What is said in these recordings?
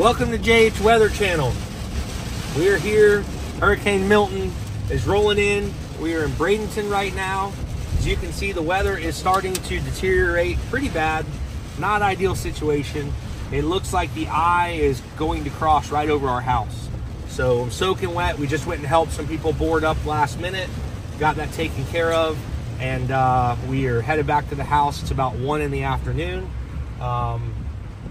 Welcome to JH Weather Channel. We are here. Hurricane Milton is rolling in. We are in Bradenton right now. As you can see, the weather is starting to deteriorate pretty bad. Not ideal situation. It looks like the eye is going to cross right over our house. So I'm soaking wet. We just went and helped some people board up last minute. Got that taken care of. And uh, we are headed back to the house. It's about one in the afternoon. Um,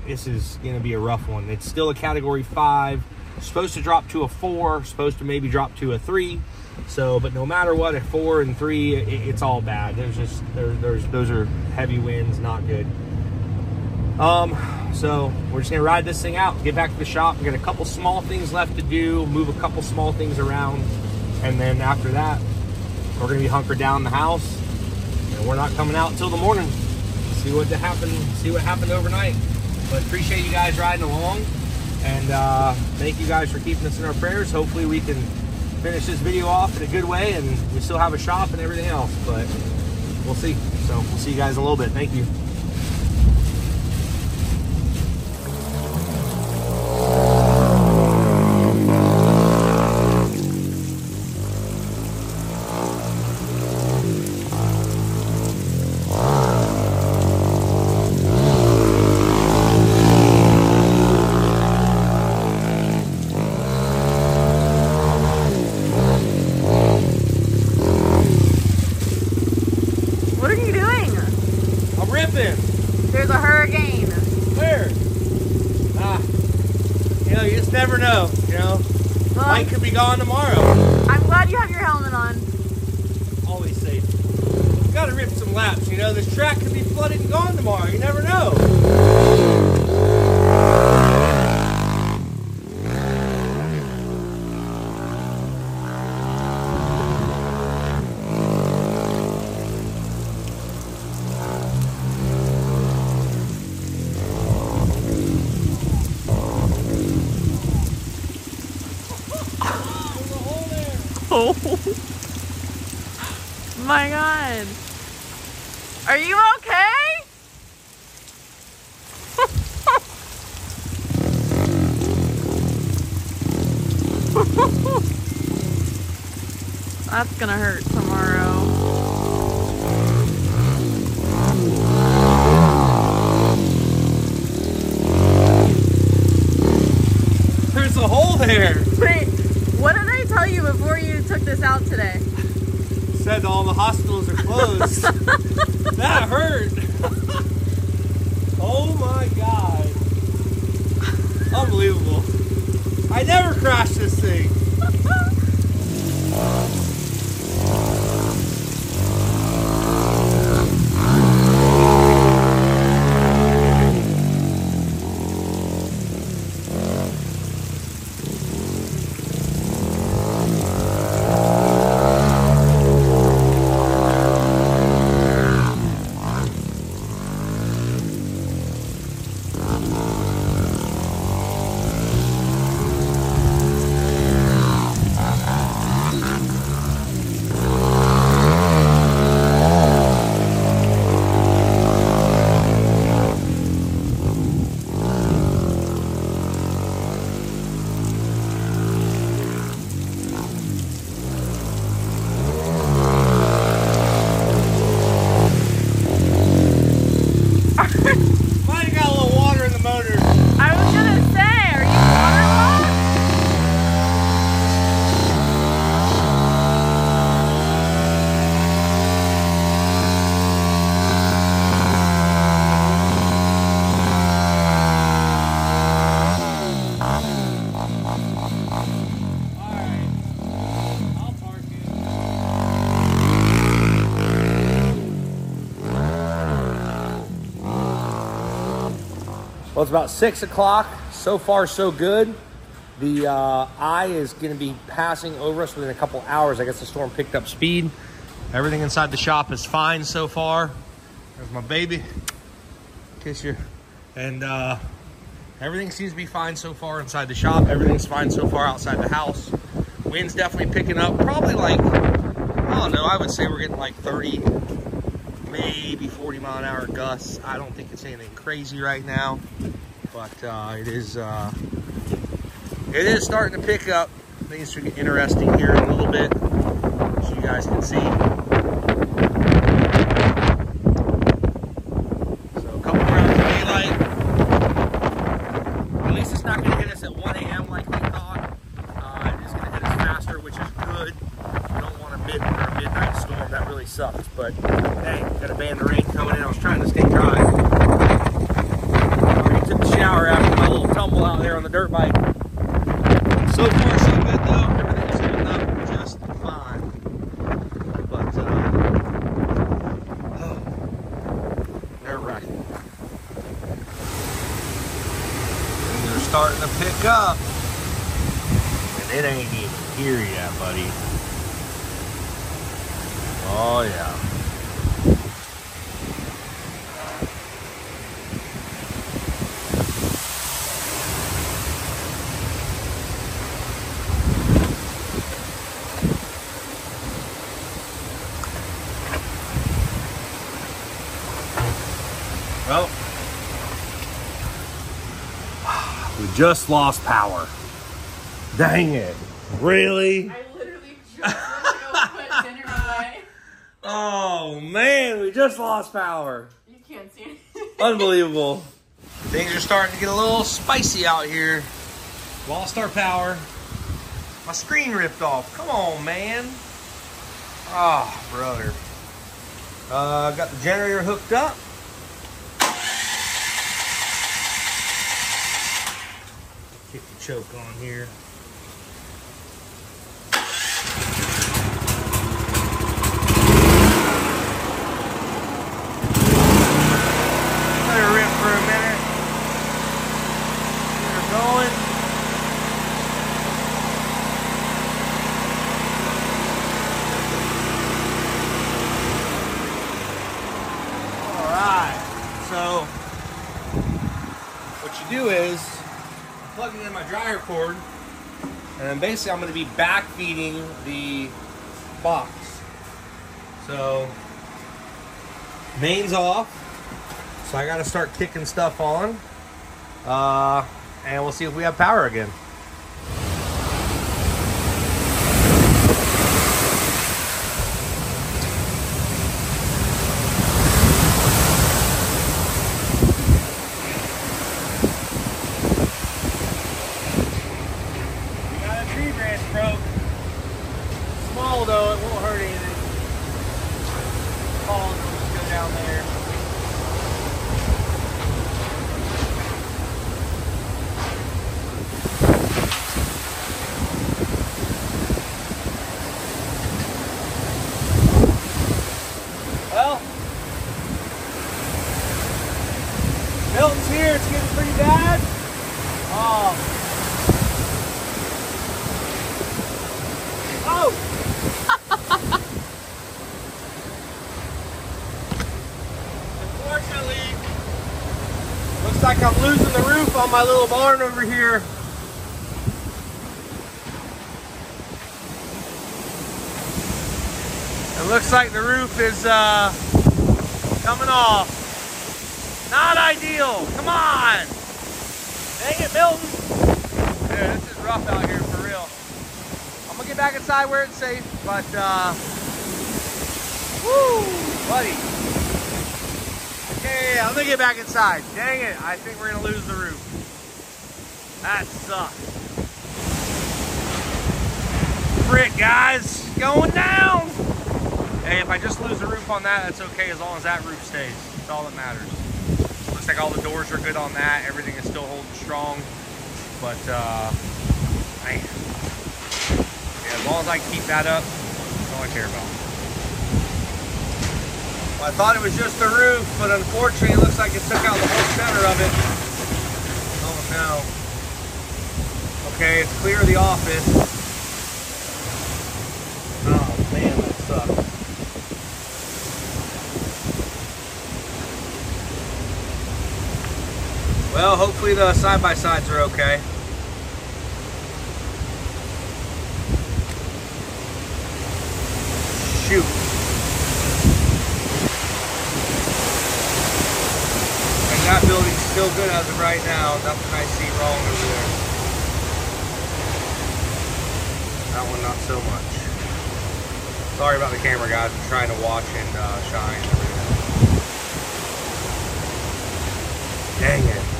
this is going to be a rough one. It's still a category five. Supposed to drop to a four. Supposed to maybe drop to a three. So, but no matter what, a four and three, it, it's all bad. There's just there, there's those are heavy winds, not good. Um, so we're just gonna ride this thing out, get back to the shop. We got a couple small things left to do, move a couple small things around, and then after that, we're gonna be hunkered down the house, and we're not coming out until the morning. See what happened. See what happened overnight. But appreciate you guys riding along, and uh, thank you guys for keeping us in our prayers. Hopefully we can finish this video off in a good way, and we still have a shop and everything else. But we'll see. So we'll see you guys in a little bit. Thank you. What are you doing? I'm ripping. There's a hurricane. Where? Ah, you know, you just never know. You know, Well, light my god. Are you okay? That's gonna hurt tomorrow. There's a hole there. Wait, what did I tell you before you took this out today? Said all the hospitals are closed. that hurt. oh my god. Unbelievable. I never crashed this thing. Might have got a little water in the motor. I was gonna say, are you waterlogged? I'll park it. Well, it's about six o'clock. So far, so good. The uh, eye is going to be passing over us within a couple hours. I guess the storm picked up speed. Everything inside the shop is fine so far. There's my baby. Kiss you. And uh, everything seems to be fine so far inside the shop. Everything's fine so far outside the house. Wind's definitely picking up. Probably like, I don't know, I would say we're getting like 30, maybe 40 mile an hour gusts. I don't think it's anything crazy right now. but uh, it is uh, it is starting to pick up. Things are getting interesting here in a little bit, so you guys can see. So a couple rounds of daylight. At least it's not going to hit us at 1 a.m. like we thought. Uh, it is going to hit us faster, which is good. We don't want a mid or a midnight storm. That really sucks. But hey, got a band of rain coming in. I was trying to stay dry. Already took a shower after my little tumble out there on the dirt bike. So far, so good though. Everything is holding up just fine. But uh, nerve wracking. Things are starting to pick up, and it ain't even here yet, buddy. Oh yeah. Well, we just lost power. Dang it. Really? I literally just went to go put dinner away. Oh man, we just lost power. You can't see it. Unbelievable. Things are starting to get a little spicy out here. Lost our power. My screen ripped off. Come on, man. Oh, brother. Uh, got the generator hooked up. Kick the choke on here. Let rip for a minute. Going. Alright. So what you do is plugging in my dryer cord and then basically I'm gonna be back feeding the box. So mains off. So I gotta start kicking stuff on. Uh, and we'll see if we have power again. We got a tree branch broke. Small though, it won't hurt anything. Fall and it'll just go down there. Well, Milton's here. It's getting pretty bad. Oh. Oh. Unfortunately, looks like I'm losing the roof on my little barn over here. It looks like the roof is uh, coming off. Ideal. Come on. Dang it, Milton. Yeah, this is rough out here for real. I'm gonna get back inside where it's safe, but uh, woo, buddy. Okay, I'm gonna get back inside. Dang it, I think we're gonna lose the roof. That sucks. Frick, guys, going down. Hey, if I just lose the roof on that, that's okay as long as that roof stays. That's all that matters. Like all the doors are good on that. Everything is still holding strong. But, uh, man. Yeah, as long as I keep that up, that's all I care about. Well, I thought it was just the roof, but unfortunately, it looks like it took out the whole center of it. Oh, no. Okay, it's clear of the office. Oh, man, that sucks. Well, hopefully the side-by-sides are okay. Shoot. And That building's still good as of right now. Nothing I see wrong over there. That one not so much. Sorry about the camera guys. I'm trying to watch and uh, shine Dang it.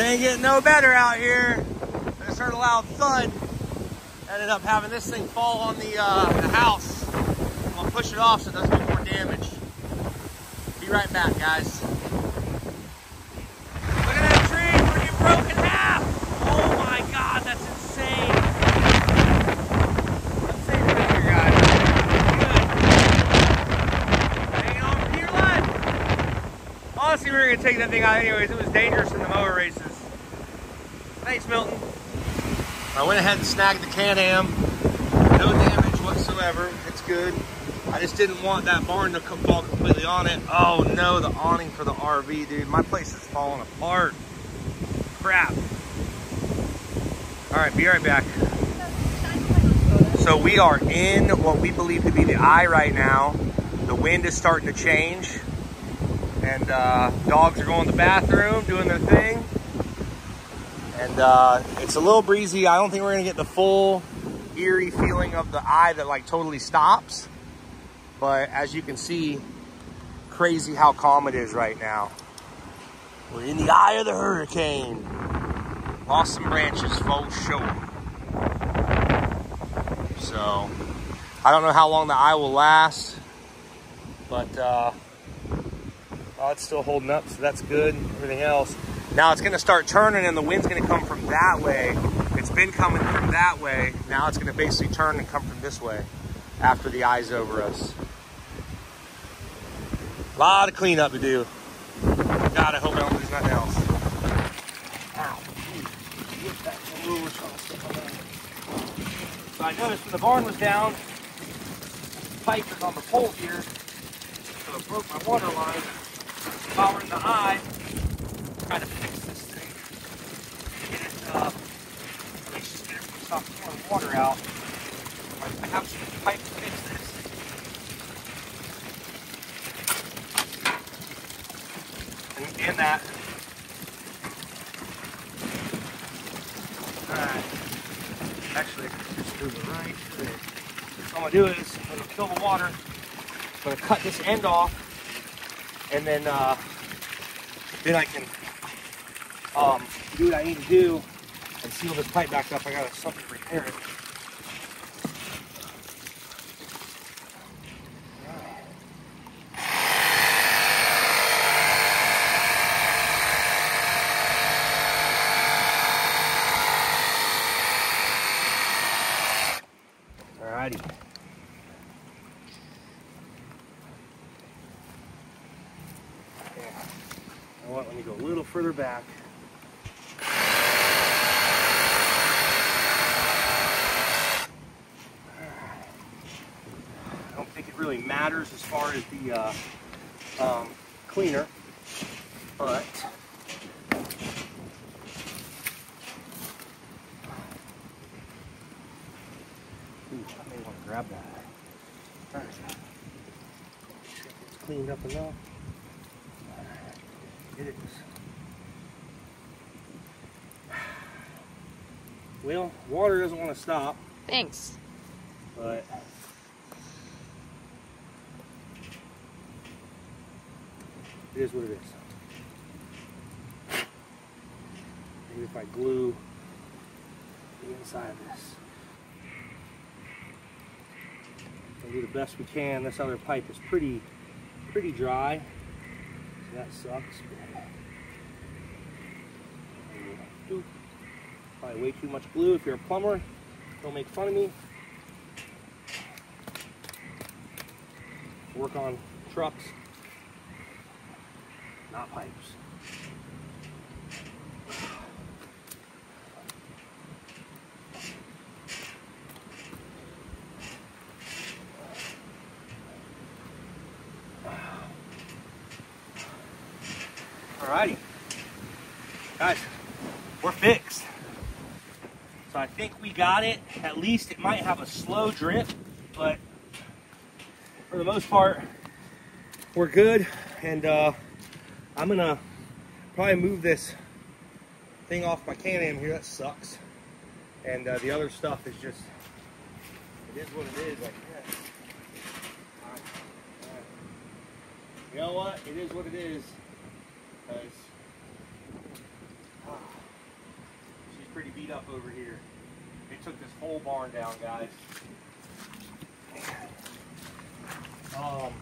Ain't getting no better out here. I just heard a loud thud. Ended up having this thing fall on the, uh, the house. I'm gonna push it off so it doesn't do more damage. Be right back, guys. Look at that tree, freaking broke in half! Oh my god, that's insane! Let's guys. On. Honestly, we were gonna take that thing out anyways. It was dangerous in the mower races. Thanks, Milton. I went ahead and snagged the Can-Am. No damage whatsoever. It's good. I just didn't want that barn to fall completely on it. Oh no, the awning for the RV, dude. My place is falling apart. Crap. All right, be right back. So we are in what we believe to be the eye right now. The wind is starting to change. And uh, dogs are going to the bathroom, doing their thing. And uh, it's a little breezy. I don't think we're gonna get the full eerie feeling of the eye that like totally stops. But as you can see, crazy how calm it is right now. We're in the eye of the hurricane. Lost some branches, full sure. So, I don't know how long the eye will last, but uh, oh, it's still holding up, so that's good. Everything else. Now it's gonna start turning and the wind's gonna come from that way. It's been coming from that way. Now it's gonna basically turn and come from this way after the eye's over us. A lot of cleanup to do. God, I hope I don't lose nothing else. So I noticed when the barn was down, the pipe is on the pole here, so it broke my water line. We're in the eye, trying to fix this thing. Get it, uh, at just get it from stop pouring water out. I have some pipe to fix this. And in that, alright, actually, move it right there. So I'm gonna do is, I'm gonna fill the water, I'm gonna cut this end off, and then, uh, then I can do I need to do and seal this pipe back up. I got to something repair it. Alrighty. Yeah. You know what? Let me go a little further back. I don't think it really matters as far as the uh, um, cleaner, but Ooh, I may want to grab that. All right. It's cleaned up enough. It is. Well, water doesn't want to stop, Thanks. but it is what it is. Maybe if I glue the inside of this. We'll do the best we can. This other pipe is pretty, pretty dry. So that sucks. Probably way too much glue. If you're a plumber, don't make fun of me. Work on trucks, not pipes. Alrighty. Guys, we're fixed. So I think we got it. At least it might have a slow drip, but for the most part, we're good. And uh, I'm gonna probably move this thing off my Can-Am here. That sucks. And uh, the other stuff is just, it is what it is. Like. You know what? It is what it is. Because ah, she's pretty beat up over here. They took this whole barn down, guys. Um,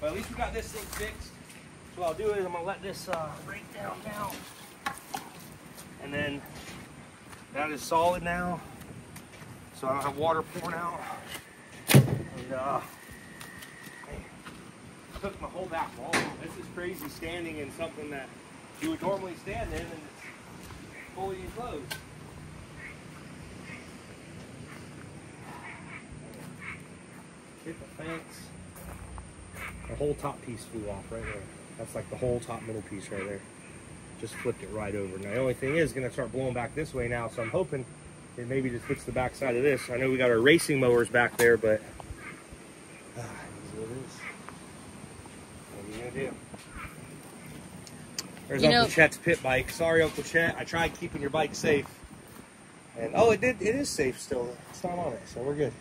but at least we got this thing fixed. What I'll do is I'm gonna let this uh, break down now. And then that is solid now. So I don't have water pouring out. And uh, I took my whole back wall. This is crazy standing in something that you would normally stand in and it's fully enclosed. Hit the fence. The whole top piece flew off right there. That's like the whole top middle piece right there. Just flipped it right over. Now the only thing is going to start blowing back this way now, so I'm hoping it maybe just hits the back side of this. I know we got our racing mowers back there, but ah, it is what it is. What are you gonna do? There's You Uncle know- Chet's pit bike. Sorry, Uncle Chet. I tried keeping your bike safe. And oh, it did. It is safe still. It's not on it, so we're good.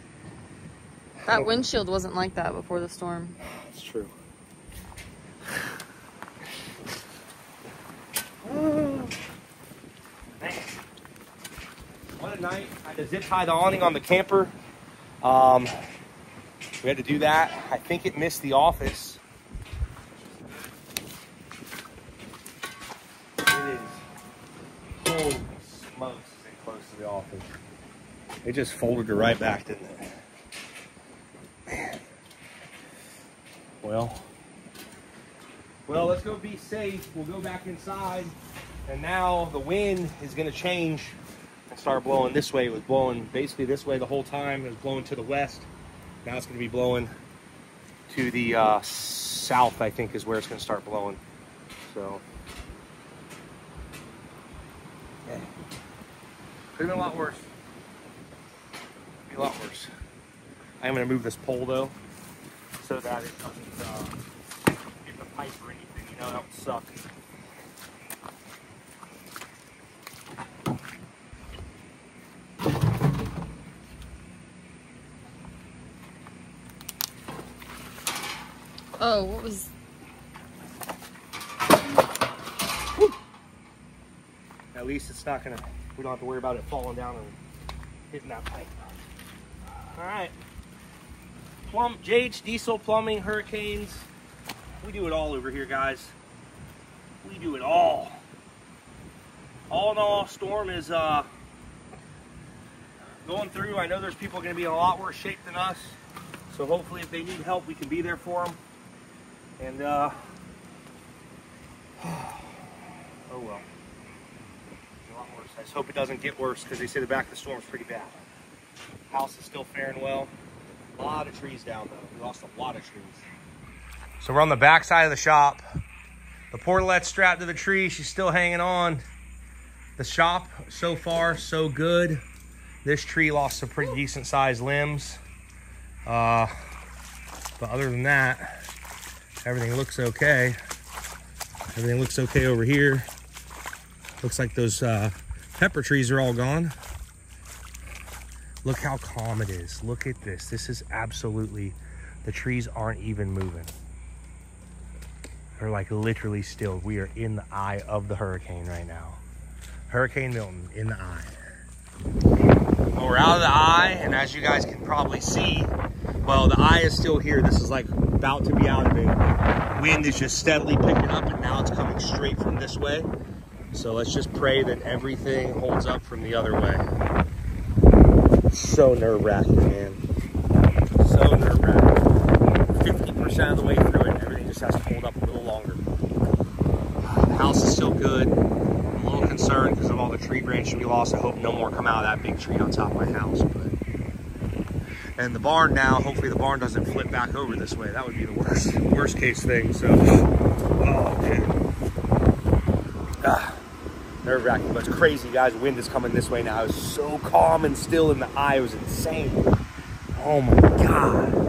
That windshield wasn't like that before the storm. That's true. Night. I had to zip tie the awning on the camper. Um, we had to do that. I think it missed the office. It is. Holy smokes, it close to the office. It just folded her right back, didn't it? Man. Well, well, let's go be safe. We'll go back inside. And now the wind is going to change start blowing this way. It was blowing basically this way the whole time. It was blowing to the west. Now it's going to be blowing to the uh, south, I think, is where it's going to start blowing. So, yeah. Could have been a lot worse. Be a lot worse. I am going to move this pole though, so that it doesn't uh, hit the pipe or anything. You know, that would suck. Oh, what was? At least it's not gonna. We don't have to worry about it falling down and hitting that pipe. All right. Plum, JH Diesel Plumbing, Hurricanes. We do it all over here, guys. We do it all. All in all, storm is uh, going through. I know there's people going to be in a lot worse shape than us. So hopefully, if they need help, we can be there for them. And uh, oh well. A lot worse. I just hope it doesn't get worse because they say the back of the storm is pretty bad. House is still faring well. A lot of trees down though. We lost a lot of trees. So we're on the back side of the shop. The portalet's strapped to the tree. She's still hanging on. The shop so far so good. This tree lost some pretty decent sized limbs. Uh, but other than that, everything looks okay. Everything looks okay over here. Looks like those uh, pepper trees are all gone. Look how calm it is. Look at this. This is absolutely, the trees aren't even moving. They're like literally still. We are in the eye of the hurricane right now. Hurricane Milton in the eye. Well, we're out of the eye, and as you guys can probably see, well, the eye is still here. This is like about to be out of it. Wind is just steadily picking up, and now it's coming straight from this way. So let's just pray that everything holds up from the other way. So nerve wracking, man. So nerve wracking. 50% of the way through it, everything just has to hold up a little longer. The house is still good. I'm a little concerned because of all the tree branches we lost. I hope no more come out of that big tree on top of my house. But and the barn now, hopefully the barn doesn't flip back over this way. That would be the worst, worst case thing. So, oh man. Ah, nerve wracking, but it's crazy, guys. Wind is coming this way now. It's so calm and still in the eye. It was insane. Oh my God.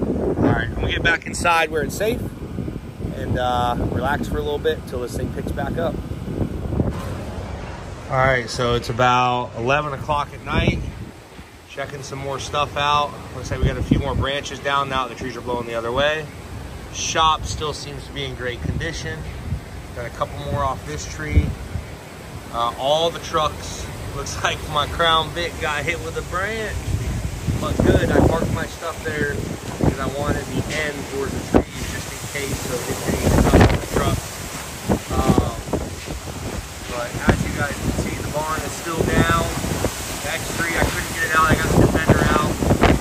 All right, I'm gonna get back. back inside where it's safe and uh, relax for a little bit until this thing picks back up. All right, so it's about 11 o'clock at night. Checking some more stuff out. Looks like we got a few more branches down now. The trees are blowing the other way. Shop still seems to be in great condition. Got a couple more off this tree. Uh, all the trucks, looks like my Crown Vic got hit with a branch. But good, I parked my stuff there because I wanted the end towards the trees just in case so it didn't stuff on the truck. Um, but as you guys can see, the barn is still down. The X3, I couldn't get it out. I got the defender out.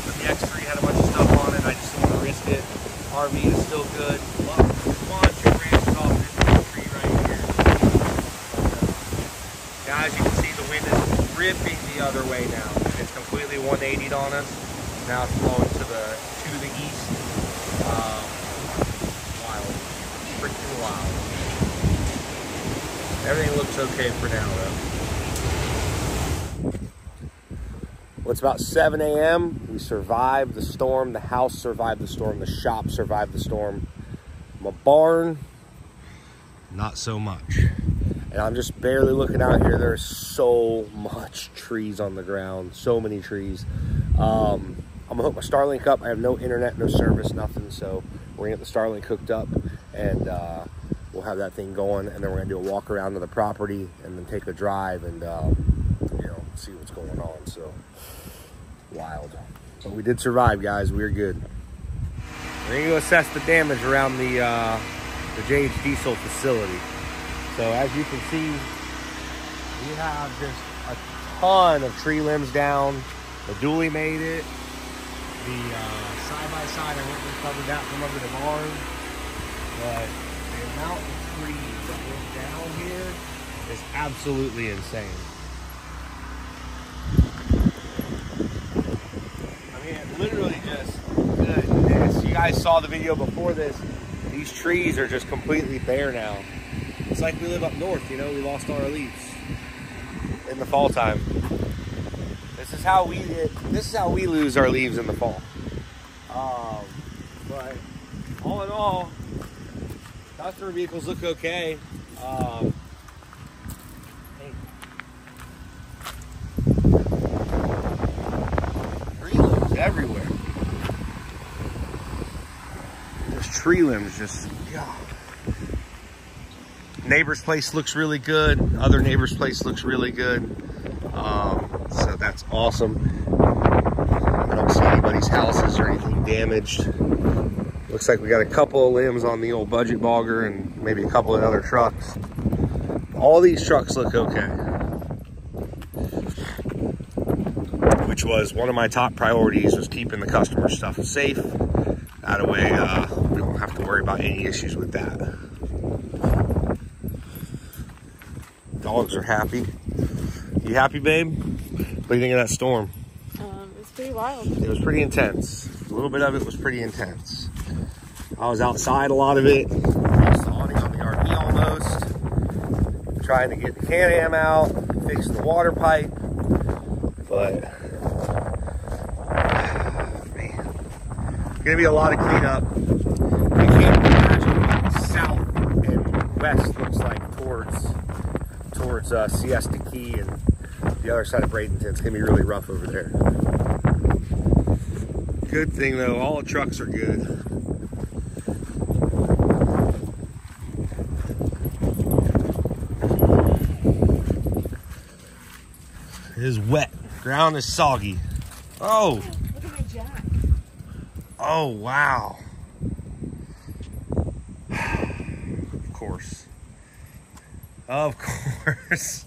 But the X3 had a bunch of stuff on it. I just didn't want to risk it. RV is still good. But bunch of branches off this big tree right here. Now, as you can see, the wind is ripping the other way now. It's completely 180 on us. Now it's blowing to the to the east. Um, wild, freaking wild. Everything looks okay for now, though. Well, it's about 7 a.m. We survived the storm. The house survived the storm. The shop survived the storm. My barn, not so much. And I'm just barely looking out here. There's so much trees on the ground. So many trees. Um, I'm gonna hook my Starlink up. I have no internet, no service, nothing. So we're gonna get the Starlink hooked up and uh, we'll have that thing going. And then we're gonna do a walk around to the property and then take a drive and um, you know see what's going on. So wild. But we did survive, guys. We are good. We're gonna go assess the damage around the uh, the JH Diesel facility. So as you can see, we have just a ton of tree limbs down. The dually made it. The uh, side by side, I went and covered that from under the barn. But the amount of trees that went down here is absolutely insane. I mean, it literally just, as you guys saw the video before this, these trees are just completely bare now. It's like we live up north, you know, we lost all our leaves in the fall time. This is how we this is how we lose our leaves in the fall. Um, but all in all, customer vehicles look okay. Um, hey. Tree limbs everywhere. There's tree limbs just yeah neighbor's place looks really good. Other neighbor's place looks really good. That's awesome. I don't see anybody's houses or anything damaged. Looks like we got a couple of limbs on the old budget bogger and maybe a couple of other trucks. All these trucks look okay. Which was one of my top priorities was keeping the customer stuff safe. That way uh, we don't have to worry about any issues with that. Dogs are happy. You happy, babe? What do you think of that storm? Um, it's pretty wild. It was pretty intense. A little bit of it was pretty intense. I was outside a lot of it. I was awning on the RV almost. Trying to get the Can-Am out, fix the water pipe. But, man, gonna be a lot of cleanup. You can't imagine what south and west looks like towards towards uh, Siesta Key and the other side of Bradenton. It's gonna be really rough over there. Good thing though, all the trucks are good. It is wet. Ground is soggy. Oh. Look at my jack. Oh wow. Of course. Of course.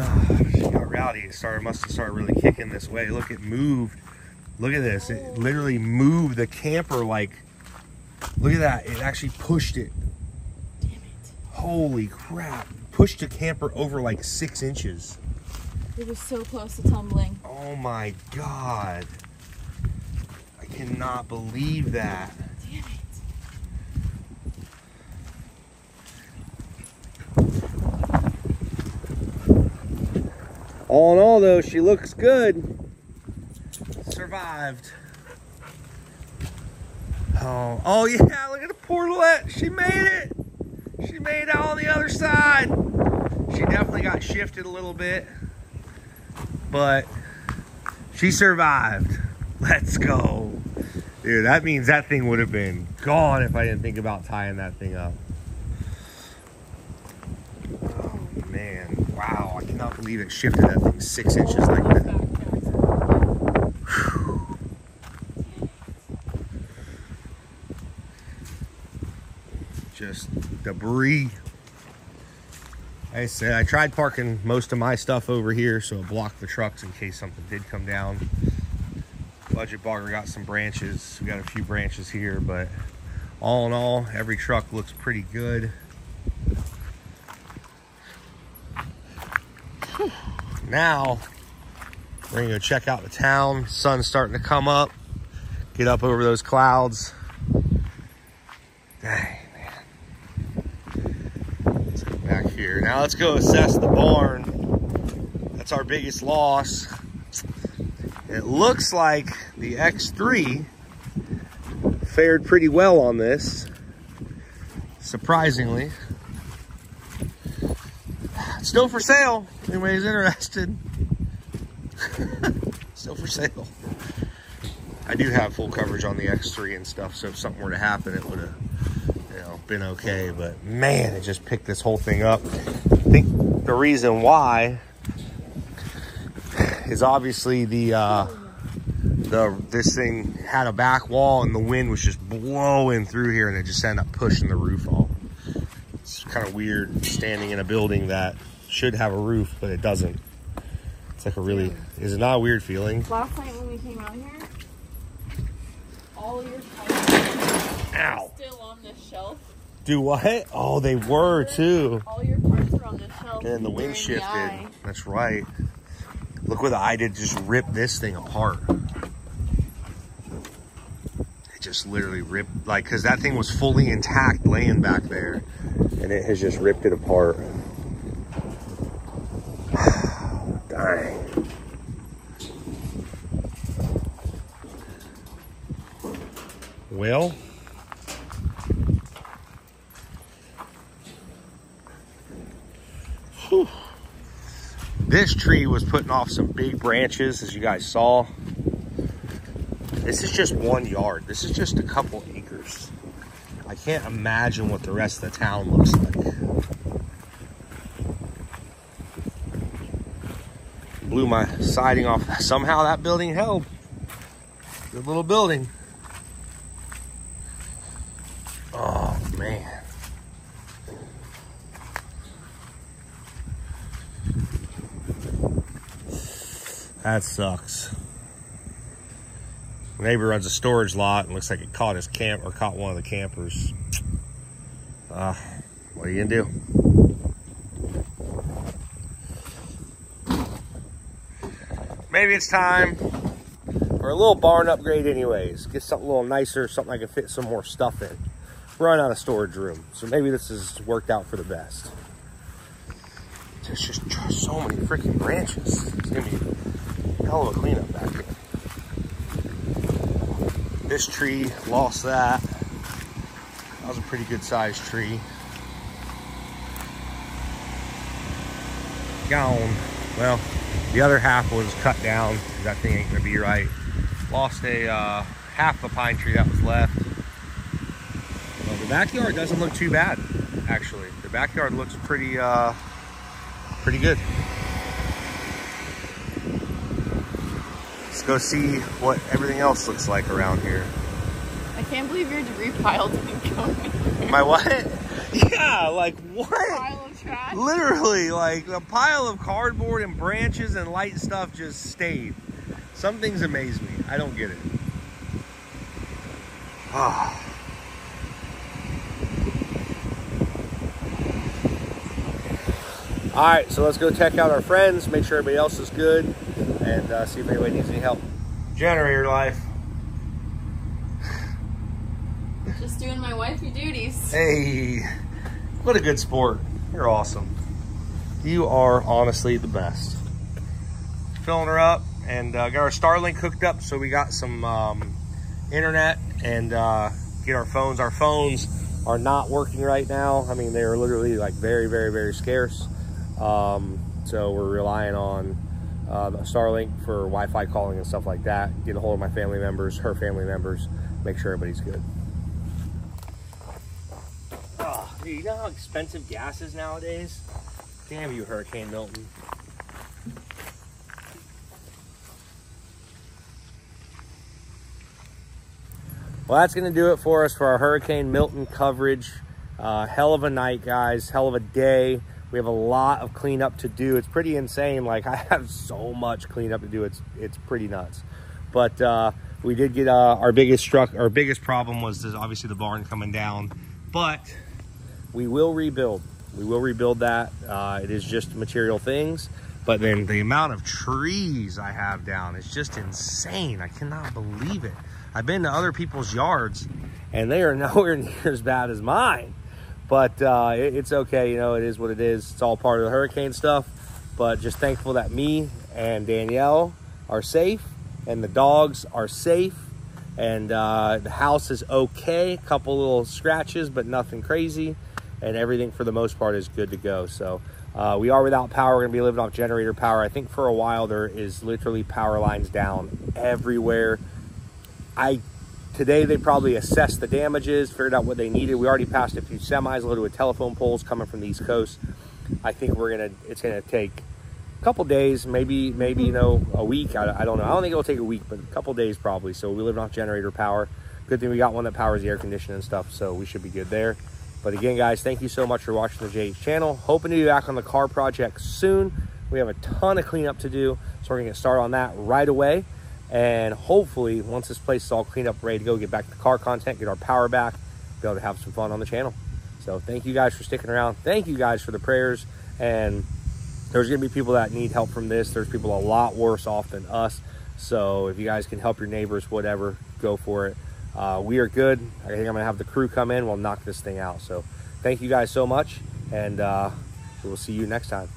Oh, she got rowdy. It started must have started really kicking this way. Look, it moved. Look at this. It literally moved the camper like look at that. It actually pushed it. Damn it. Holy crap. Pushed the camper over like six inches. It was so close to tumbling. Oh my god. I cannot believe that. Damn it. All in all, though, she looks good. Survived. Oh, oh yeah, look at the portalet. She made it. She made it on the other side. She definitely got shifted a little bit, but she survived. Let's go. Dude, that means that thing would have been gone if I didn't think about tying that thing up. Oh man, wow, I cannot believe it shifted that thing six inches like that. Just debris. I said, I tried parking most of my stuff over here so it blocked the trucks in case something did come down. Budget Bogger got some branches. We got a few branches here, but all in all, every truck looks pretty good. Now, we're gonna go check out the town. Sun's starting to come up. Get up over those clouds. Dang, man. Let's go back here. Now let's go assess the barn. That's our biggest loss. It looks like the X3 fared pretty well on this, surprisingly. Still for sale, if anybody's interested. Still for sale. I do have full coverage on the X3 and stuff, so if something were to happen, it would have, you know, been okay. But man, it just picked this whole thing up. I think the reason why is obviously the uh, the this thing had a back wall and the wind was just blowing through here and it just ended up pushing the roof off. It's kind of weird standing in a building that should have a roof, but it doesn't. It's like a really, is it not a weird feeling? Last night when we came out here, all your parts Ow. still on this shelf. Do what? Oh, they were too. All your parts are on this shelf. And the wind shifted. eye. That's right. Look what the eye did, just rip this thing apart. It just literally ripped, like, because that thing was fully intact laying back there. And it has just ripped it apart. Dang. Well, whew. this tree was putting off some big branches, as you guys saw. This is just one yard. This is just a couple acres. I can't imagine what the rest of the town looks like. Blew my siding off. Somehow that building held. Good little building. Oh man. That sucks. Neighbor runs a storage lot and looks like it caught his camp or caught one of the campers. Uh, what are you gonna do? Maybe it's time for a little barn upgrade anyways. Get something a little nicer, something I can fit some more stuff in. Run out of storage room. So maybe this has worked out for the best. There's just so many freaking branches. It's gonna be a hell of a cleanup back here. This tree lost that. That was a pretty good sized tree. Gone. Well, the other half was cut down. That thing ain't gonna be right. Lost a uh, half a pine tree that was left. Well, the backyard doesn't look too bad, actually. The backyard looks pretty, uh, pretty good. Let's go see what everything else looks like around here. I can't believe your debris pile didn't go anywhere. My what? Yeah, like what? Literally, like a pile of cardboard and branches and light stuff just stayed. Some things amaze me. I don't get it. Ah. All right, so let's go check out our friends, make sure everybody else is good, and uh, see if anybody needs any help. Generator life. Just doing my wifey duties. Hey, what a good sport. You're awesome. You are honestly the best. Filling her up and uh, got our Starlink hooked up, so we got some um, internet and uh, get our phones. Our phones are not working right now. I mean, they are literally like very, very, very scarce. Um, so we're relying on uh, Starlink for Wi-Fi calling and stuff like that. Get a hold of my family members, her family members, make sure everybody's good. Oh, dude, you know how expensive gas is nowadays? Damn you, Hurricane Milton. Well, that's going to do it for us for our Hurricane Milton coverage. Uh, hell of a night, guys. Hell of a day. We have a lot of cleanup to do. It's pretty insane. Like I have so much cleanup to do. It's it's pretty nuts. But uh, we did get uh, our biggest struck. Our biggest problem was obviously the barn coming down. But we will rebuild. We will rebuild that. Uh, it is just material things. But then the amount of trees I have down is just insane. I cannot believe it. I've been to other people's yards and they are nowhere near as bad as mine. But uh, it, it's okay, you know, it is what it is. It's all part of the hurricane stuff. But just thankful that me and Danielle are safe and the dogs are safe and uh, the house is okay. A couple little scratches, but nothing crazy. And everything for the most part is good to go. So uh, we are without power. We're gonna be living off generator power. I think for a while there is literally power lines down everywhere. I today they probably assessed the damages, figured out what they needed. We already passed a few semis loaded with telephone poles coming from the East Coast. I think we're gonna it's gonna take a couple days, maybe maybe you know a week. I, I, don't know. I don't think it'll take a week, but a couple days probably. So we live off generator power. Good thing we got one that powers the air conditioning and stuff, so we should be good there. But again, guys, thank you so much for watching the JH channel. Hoping to be back on the car project soon. We have a ton of cleanup to do, so we're gonna get started on that right away. And hopefully, once this place is all cleaned up, ready to go, get back to the car content, get our power back, be able to have some fun on the channel. So thank you guys for sticking around. Thank you guys for the prayers. And there's to be people that need help from this. There's people a lot worse off than us. So if you guys can help your neighbors, whatever, go for it. Uh, we are good. I think I'm to have the crew come in. We'll knock this thing out. So thank you guys so much. And uh, we will see you next time.